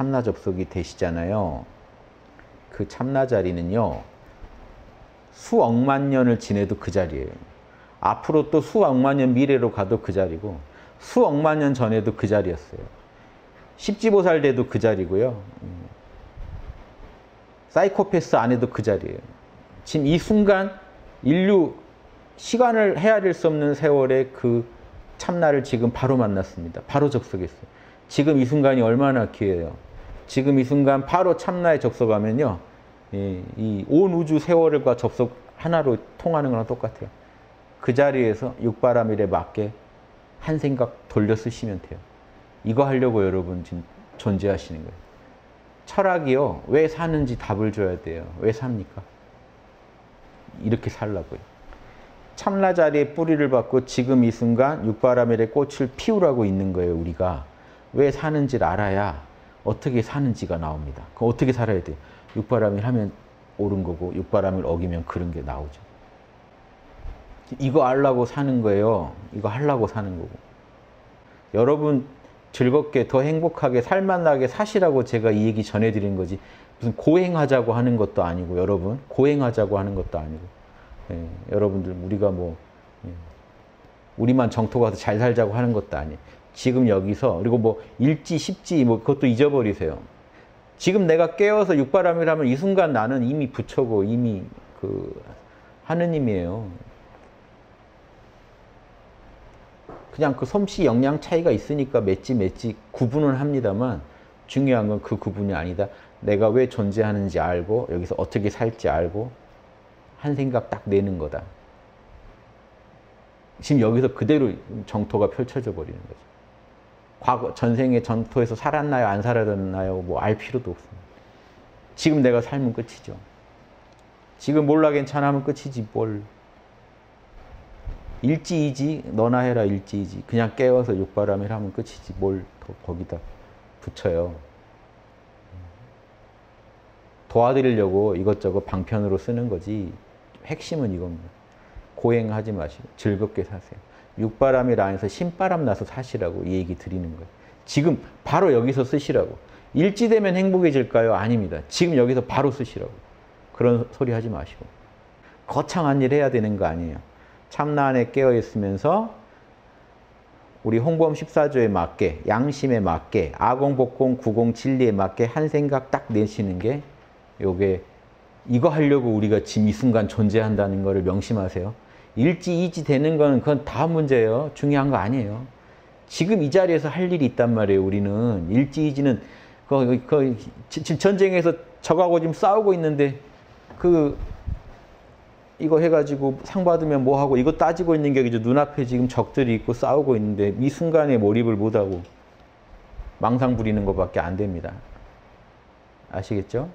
참나 접속이 되시잖아요. 그 참나 자리는요. 수억만 년을 지내도 그 자리예요. 앞으로 또 수억만 년 미래로 가도 그 자리고 수억만 년 전에도 그 자리였어요. 십지보살 돼도 그 자리고요. 사이코패스 안에도 그 자리예요. 지금 이 순간 인류 시간을 헤아릴 수 없는 세월의 그 참나를 지금 바로 만났습니다. 바로 접속했어요. 지금 이 순간이 얼마나 귀해요. 지금 이 순간 바로 참나에 접속하면요. 이 온 우주 세월과 접속 하나로 통하는 거랑 똑같아요. 그 자리에서 육바라밀에 맞게 한 생각 돌려 쓰시면 돼요. 이거 하려고 여러분 지금 존재하시는 거예요. 철학이요. 왜 사는지 답을 줘야 돼요. 왜 삽니까? 이렇게 살라고요. 참나 자리에 뿌리를 받고 지금 이 순간 육바라밀의 꽃을 피우라고 있는 거예요. 우리가. 왜 사는지를 알아야 어떻게 사는지가 나옵니다. 그 어떻게 살아야 돼요? 육바라밀 하면 옳은 거고 육바라밀 어기면 그런 게 나오죠. 이거 알라고 사는 거예요. 이거 하려고 사는 거고. 여러분 즐겁게 더 행복하게 살만나게 사시라고 제가 이 얘기 전해드린 거지 무슨 고행하자고 하는 것도 아니고 여러분 고행하자고 하는 것도 아니고 예, 여러분들 우리가 뭐 예, 우리만 정토 가서 잘 살자고 하는 것도 아니에요. 지금 여기서 그리고 뭐 일지 십지 뭐 그것도 잊어버리세요. 지금 내가 깨어서 육바람이라 하면 이 순간 나는 이미 부처고 이미 그 하느님이에요. 그냥 그 솜씨 영양 차이가 있으니까 맺지 맺지 구분은 합니다만 중요한 건 그 구분이 아니다. 내가 왜 존재하는지 알고 여기서 어떻게 살지 알고 한 생각 딱 내는 거다. 지금 여기서 그대로 정토가 펼쳐져 버리는 거죠. 과거 전생의 전토에서 살았나요 안 살았나요 뭐 알 필요도 없습니다. 지금 내가 살면 끝이죠. 지금 몰라 괜찮아 하면 끝이지 뭘. 일지이지 너나 해라 일지이지 그냥 깨워서 육바람을 하면 끝이지 뭘 거기다 붙여요. 도와드리려고 이것저것 방편으로 쓰는 거지 핵심은 이겁니다. 고행하지 마시고 즐겁게 사세요. 육바람이 안에서 신바람 나서 사시라고 이 얘기 드리는 거예요. 지금 바로 여기서 쓰시라고. 일지되면 행복해질까요? 아닙니다. 지금 여기서 바로 쓰시라고. 그런 소리 하지 마시고. 거창한 일 해야 되는 거 아니에요. 참나 안에 깨어 있으면서 우리 홍범 14조에 맞게 양심에 맞게 아공복공 구공 진리에 맞게 한 생각 딱 내시는 게 요게 이거 하려고 우리가 지금 이 순간 존재한다는 것을 명심하세요. 일지 이지 되는 건 그건 다 문제예요. 중요한 거 아니에요. 지금 이 자리에서 할 일이 있단 말이에요. 우리는 일지 이지는 그, 그, 지금 전쟁에서 적하고 지금 싸우고 있는데 그 이거 해가지고 상 받으면 뭐 하고 이거 따지고 있는 게 이제 눈앞에 지금 적들이 있고 싸우고 있는데 이 순간에 몰입을 못 하고 망상 부리는 것밖에 안 됩니다. 아시겠죠?